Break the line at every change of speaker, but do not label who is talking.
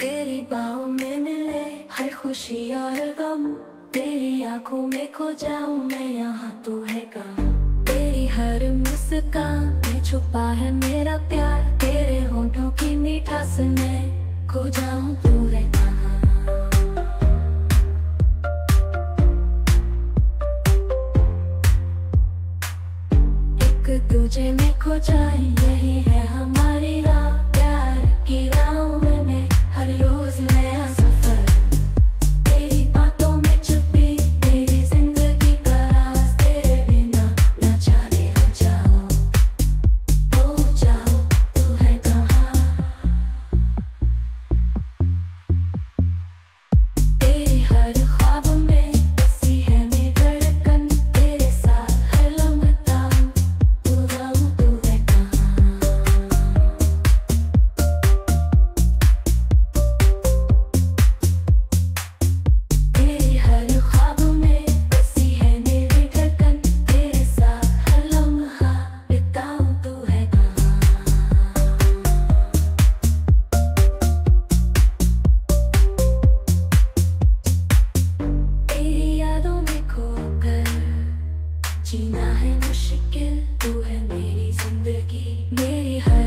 तेरी बाहों में मिले हर खुशी और गम। तेरी आँखों में खो जाऊँ मैं, यहाँ तू है कहाँ? तेरी हर मुस्कान में छुपा है मेरा प्यार। तेरे होठों की मिठास में खो जाऊँ, तू है कहाँ? तुझे में खो जाए, यही है हम। जीना है मुश्किल तू है मेरी ज़िंदगी मेरी हर